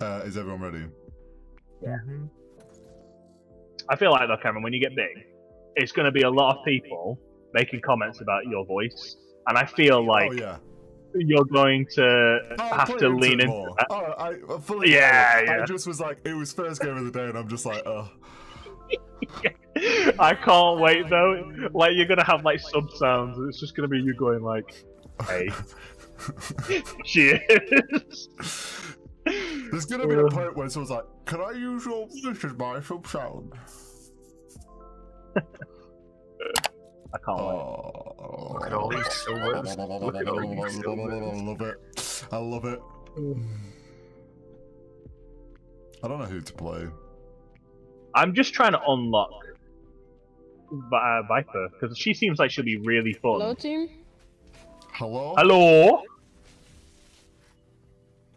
Uh, is everyone ready? Yeah. I feel like though, Cameron, when you get big, it's going to be a lot of people making comments about your voice, and I feel like oh yeah. you're going to Oh, I have to lean it into more. that. Oh, I, I fully Yeah, get it. yeah. I just was like, it was first game of the day, and I'm just like, oh. I can't wait though. Like you're gonna have like sub sounds, and it's just gonna be you going like, "Hey, cheers." There's gonna be a point where someone's like, "Can I use your voice as my sub sound?" I can't wait. Oh, Look at all these silvers. Look at all these I love it. I love it. I don't know who to play. I'm just trying to unlock Vi- uh, Viper because she seems like she'll be really fun. Hello, team. Hello? Hello.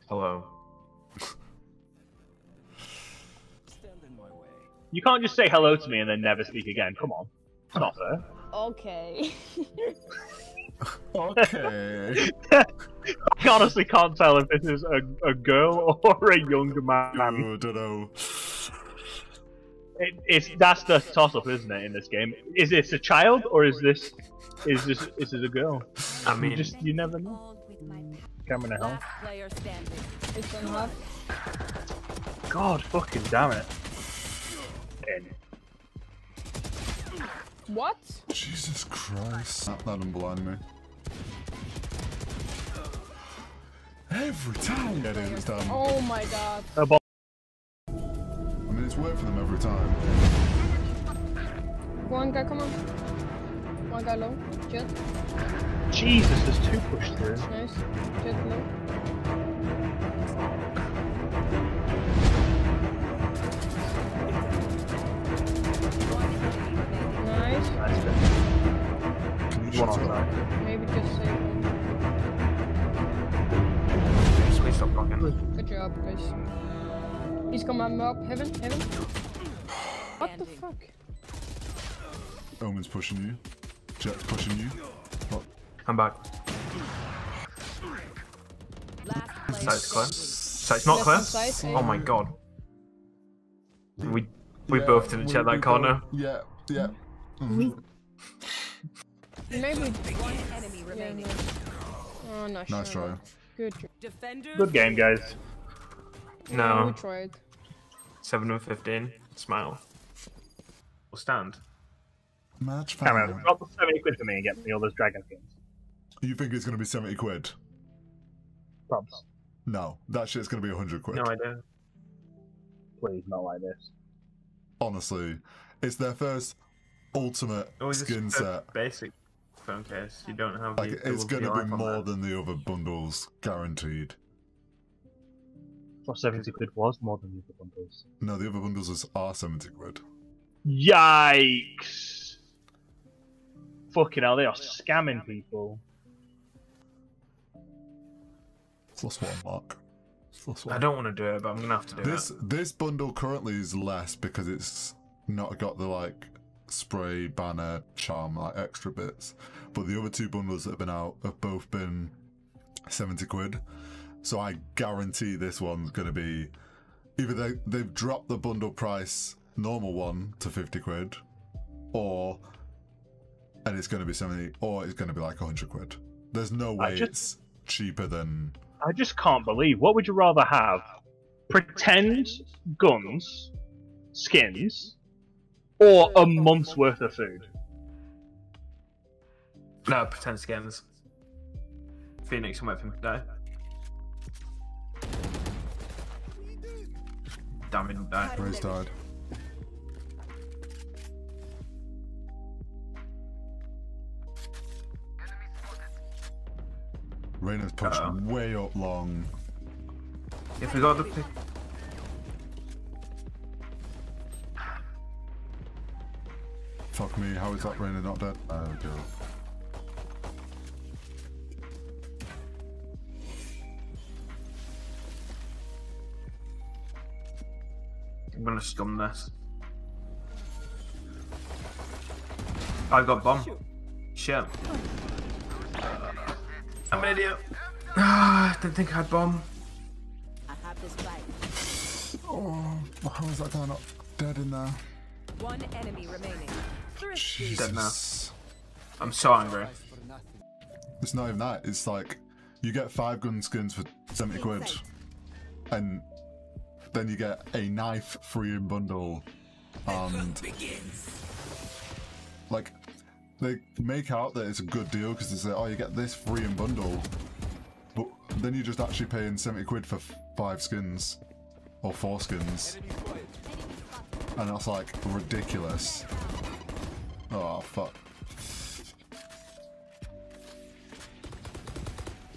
Hello. You can't just say hello to me and then never speak again. Come on, it's not fair. Okay. Okay. I honestly can't tell if this is a, a girl or a young man. I don't know. It, it's that's the toss up, isn't it? In this game, is this a child or is this is this is this a girl? I You mean, just you never know. Camera with my Cameron at home. last player standing. it's on half. God fucking damn it. In. What? Jesus Christ. That, that blind me. Every time. Yeah, it is. It's done. Oh my god. A ball. I mean, it's worked for them every time. One guy, come on. One guy low. Jett. Jesus, there's two push through. Nice. Jett low. He's coming up. Heaven, heaven. What the fuck? Omen's pushing you. Jett's pushing you. What? I'm back. Last player Side's clear. standing. Side's not Left clear. side, Oh my god. We we Yeah, both didn't we- check we that corner. both- Yeah, yeah. Mhm. Maybe. One enemy Yeah, remaining. nice. Oh, nice. Nice try. try. Good job. Good game, guys. Yeah, we No. tried. Seven and fifteen. Smile. We'll stand. Match Cameron, found. drop the 70 quid for me and get me all those dragon skins. You think it's gonna be 70 quid? Props. No, that shit's gonna be 100 quid. No idea. Please, not like this. Honestly, it's their first ultimate Oh, is skin a set. basic phone case? You don't have Like, the it's gonna be more there. than the other bundles, guaranteed. For 70 quid was more than the other bundles. No, the other bundles is- are 70 quid. Yikes! Fucking hell, they are scamming people. Plus one mark. Plus one. I don't want to do it, but I'm gonna have to do This it. this bundle currently is less because it's not got the like spray banner charm like extra bits. But the other two bundles that have been out have both been seventy quid. So I guarantee this one's gonna be either they they've dropped the bundle price normal one to fifty quid, or and it's gonna be seventy, or it's gonna be like hundred quid. There's no way just- it's cheaper than I just can't believe. What would you rather have? Pretend guns, skins, or a month's worth of food? No, pretend skins. Phoenix and wait for Damn, he didn't die. Grace died. Reyna's pushed Uh-oh. Um, way up long. If we got the pick. Fuck me, how is that Reyna not dead? Oh, go. I'm gonna scum this. I've got bomb. Shit. I'm an idiot. Ah, didn't think I had bomb. I have this fight. Oh, how is that guy not dead in there? One enemy remaining. Thrifty. Dead now. Jesus. I'm so angry. It's not even that. It's like you get five gun skins for 70 quid, and then you get a knife free in bundle, and like they make out that it's a good deal because they say, "Oh, you get this free in bundle," but then you're just actually paying 70 quid for five skins or four skins, and that's like ridiculous. Oh fuck.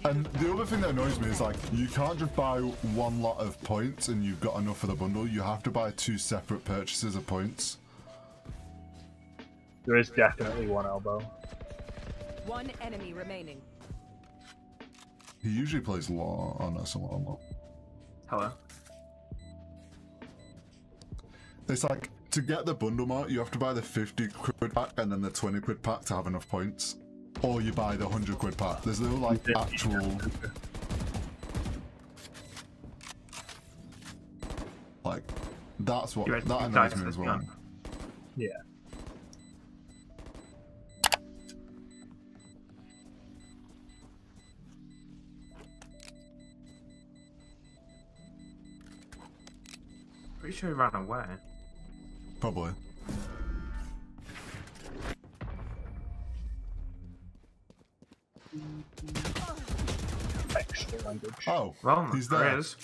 And the other thing that annoys me is like you can't just buy one lot of points and you've got enough for the bundle. You have to buy two separate purchases of points. There is definitely one elbow. One enemy remaining. He usually plays law. Oh no, someone on law. Hello. It's like to get the bundle mark, you have to buy the 50 quid pack and then the 20 quid pack to have enough points. Or you buy the 100 quid pack. There's no like actual. Like, that's what. That annoys me as well. gun? Yeah. Pretty sure he ran away. Probably. Oh, Well, he's there there. he is.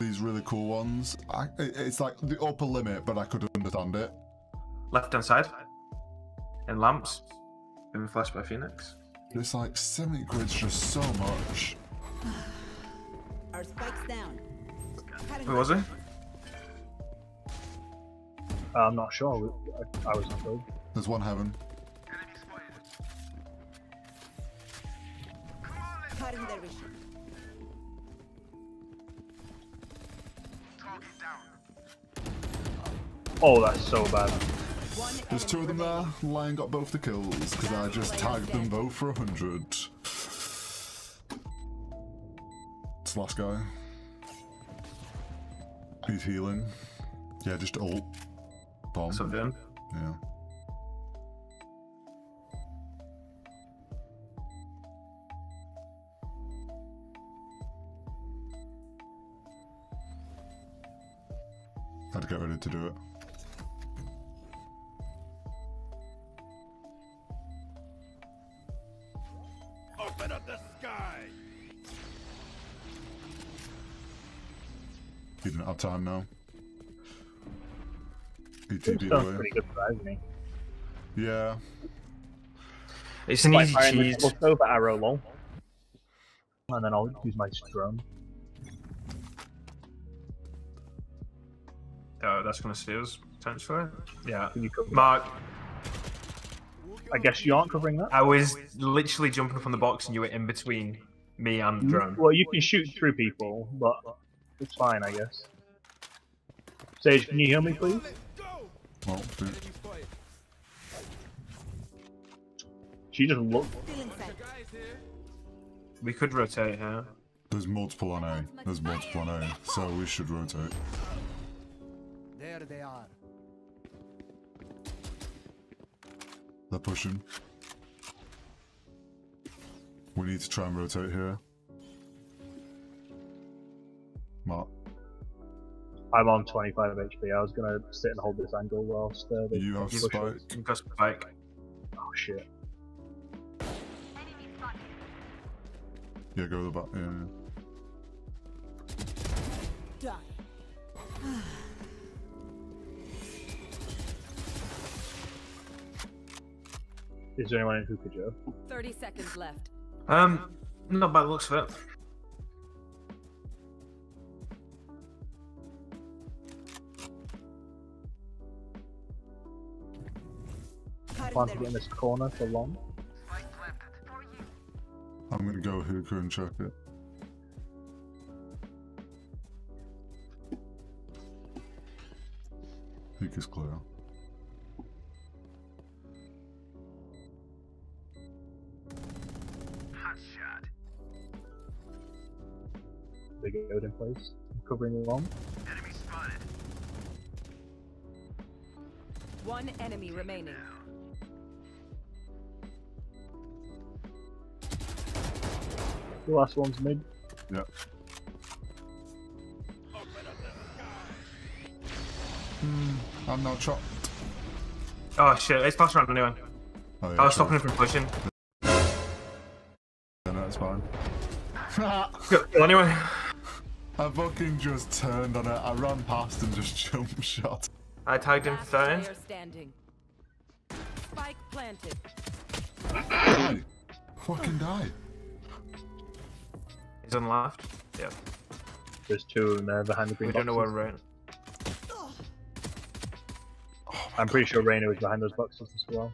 These really cool ones. I, it's like the upper limit, but I could understand it. Left hand side. In lamps. Been flashed by Phoenix. It's like 70 quid's just so much. Our spikes down. Who was he? I'm not sure. I, I was not told. There's one heaven. Cutting their vision. Oh, that's so bad. There's two of them there. remaining. Lion got both the kills because I just tagged them both for 100. It's the last guy. He's healing. Yeah, just ult. Bomb. What's up, Vin? Yeah. Had to get ready to do it. He time now. He Sounds away. pretty good for Yeah. It's an Like easy firing the cheese. double over arrow long. And then I'll use my drone. Oh, that's gonna see us potentially. Yeah. Can you cover? Mark, I guess you aren't covering that. I was literally jumping from the box and you were in between me and the drone. Well, you can shoot through people, but it's fine, I guess. Sage, can you heal me, please? Oh, well, dude. She just looked. Feeling set. We could rotate here. there's multiple on A. There's multiple on A, so we should rotate. There they are. They're pushing. We need to try and rotate here. Mark, I'm on 25 HP. I was gonna sit and hold this angle whilst uh, they you have You've spike. You've got spike. Oh shit. Yeah, go to the back. Yeah, yeah. Is there anyone in Hookah Joe? 30 seconds left. Um, not bad looks of it. Plan their to get in this corner for long. I'm gonna go hookah and check it. Hookah's clear. Big in place. Covering long. One enemy remaining. The last one's mid. Yeah. Hmm, I'm not chopped. Oh shit, it's passed around anyway. Oh, yeah, I was sure. stopping him from pushing. Yeah, no, it's fine. Well, anyway. I fucking just turned on it. I ran past and just jump shot. I tagged him Last for 30. player standing. Spike planted. Die. Fucking die. He's on the left. Yeah. There's two of them there behind the green We don't know where boxes. we're. I'm pretty sure Reyna was behind those boxes as well.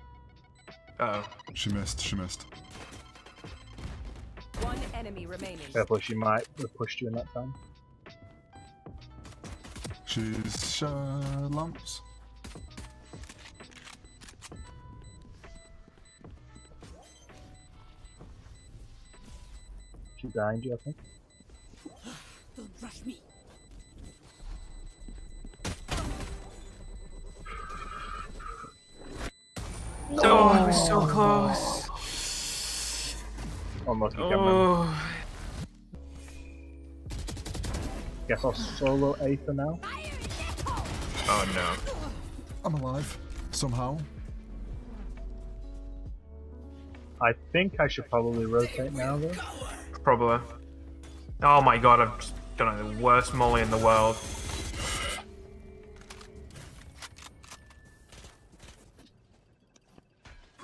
Uh oh. She missed, she missed. One enemy remaining. Careful, she might have pushed you in that time. She's uh, lamps. She's behind you, I think. Don't rush me. Oh, it was so close. Almost again, man. Oh. Guess I'll solo A for now. Oh no. I'm alive. Somehow. I think I should probably rotate now, though. Probably. Oh my god, I've just done the worst molly in the world.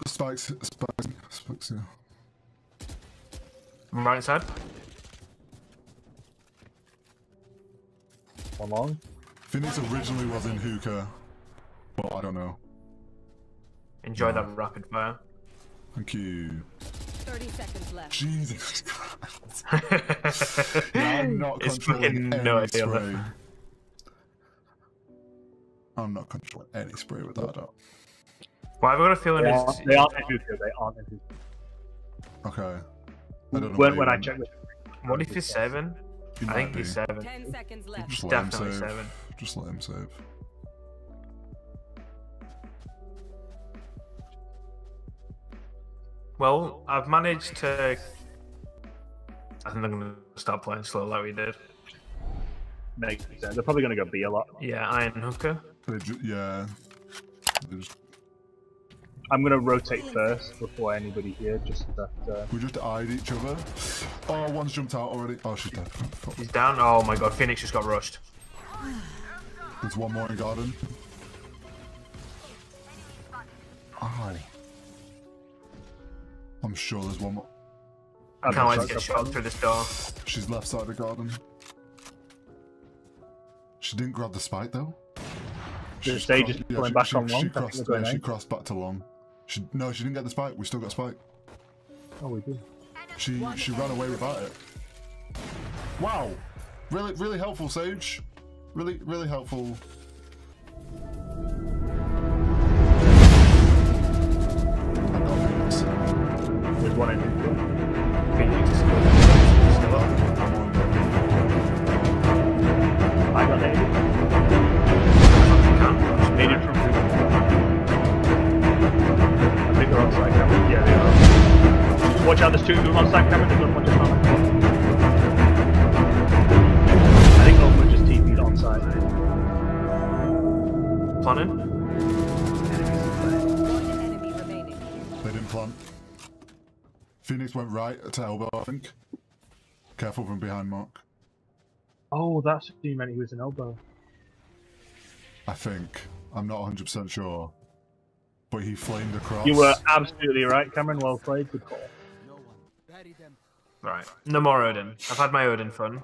Spikes, spikes, spikes, yeah. I'm right side. One long. Phoenix originally was in hookah. Well, I don't know. Enjoy that rapid fire. Thank you. 30 seconds left. Jesus Christ. Yeah, I'm not It's controlling any no idea spray. that- I'm not controlling any spray with that. Up. Why have I got a feeling They it's. aren't, they aren't in hookah, they aren't in hookah. Okay. I don't know. When, when I went. checked with What if he's seven? He I think be. he's seven. 10 seconds left. Just let him save. seven. Just let him save. Well, I've managed to. I think I'm gonna start playing slow like we did. Makes sense. They're probably going to go B a lot. Yeah, Iron Hooker. Yeah. They just, I'm going to rotate first before anybody here, just that. Uh, we just eyed each other. Oh, one's jumped out already. Oh, she's dead. Fuck. He's down. Oh my god, Phoenix just got rushed. There's one more in garden. Aye. I'm sure there's one more. I'm Can't wait to get shot through this door. She's left side of the garden. She didn't grab the spike though. The She's stage cro- is pulling back on long, She crossed, we're yeah, she crossed back to long. She, no, she didn't get the spike. We still got spike. Oh, we do. She she ran away without it. Wow, really really helpful, Sage. Really really helpful. They didn't plant. Phoenix went right to elbow, I think. Careful from behind, Mark. Oh, that's what you meant he was an elbow. I think. I'm not 100% sure. But he flamed across. You were absolutely right, Cameron. Well played. Good call. No one. Right. No more Odin. I've had my Odin fun.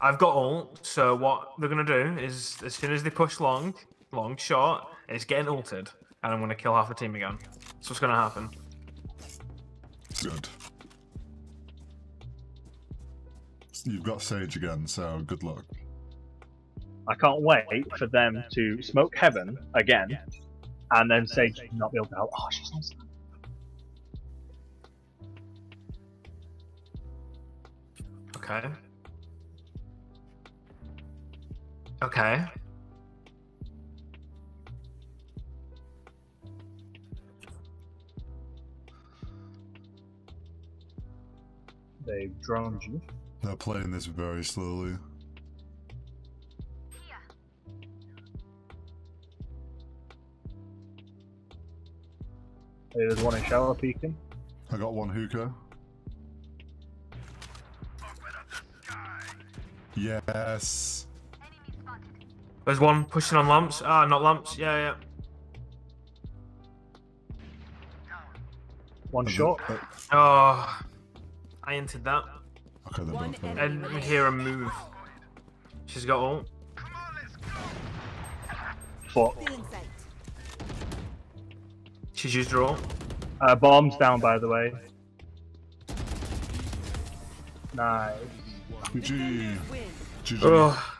I've got ult, so what they're gonna do is as soon as they push long, long shot, it's getting ulted, and I'm gonna kill half the team again. That's what's gonna happen. Good. You've got Sage again, so good luck. I can't wait for them to smoke heaven again, and then Sage not be able to help. Oh, she's on side. Okay. Okay. They've droned you. They're playing this very slowly. There's one in shower peeking. I got one hookah. Yes. There's one pushing on lamps. Ah, not lamps. Yeah, yeah. One shot. Oh, I entered that. Okay, they're both there. And we hear her move. She's got ult. Foot. Still in sight. She's used her ult. Uh, bombs down, by the way. Nice. GG. Win. GG. Ugh.